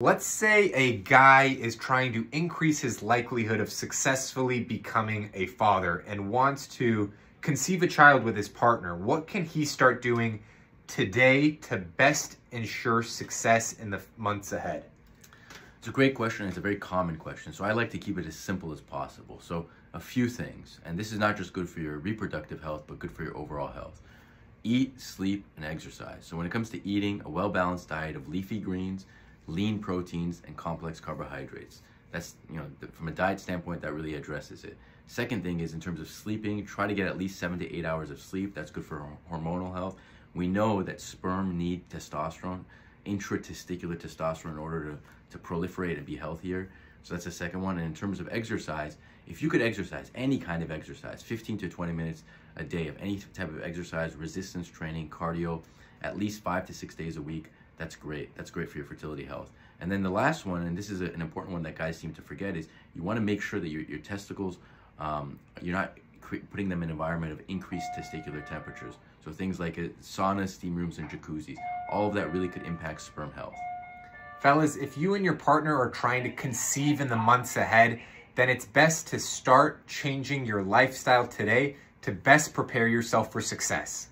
Let's say a guy is trying to increase his likelihood of successfully becoming a father and wants to conceive a child with his partner. What can he start doing today to best ensure success in the months ahead? It's a great question. It's a very common question. So I like to keep it as simple as possible. So a few things, and this is not just good for your reproductive health, but good for your overall health. Eat, sleep, and exercise. So when it comes to eating, a well-balanced diet of leafy greens, lean proteins, and complex carbohydrates. That's, you know, from a diet standpoint, that really addresses it. Second thing is in terms of sleeping, try to get at least seven to eight hours of sleep. That's good for hormonal health. We know that sperm need testosterone, intratesticular testosterone in order to, to proliferate and be healthier. So that's the second one. And in terms of exercise, if you could exercise, any kind of exercise, 15 to 20 minutes a day of any type of exercise, resistance training, cardio, at least five to six days a week, that's great. That's great for your fertility health. And then the last one, and this is an important one that guys seem to forget, is you want to make sure that your, your testicles, um, you're not putting them in an environment of increased testicular temperatures. So things like saunas, steam rooms, and jacuzzis. All of that really could impact sperm health. Fellas, if you and your partner are trying to conceive in the months ahead, then it's best to start changing your lifestyle today to best prepare yourself for success.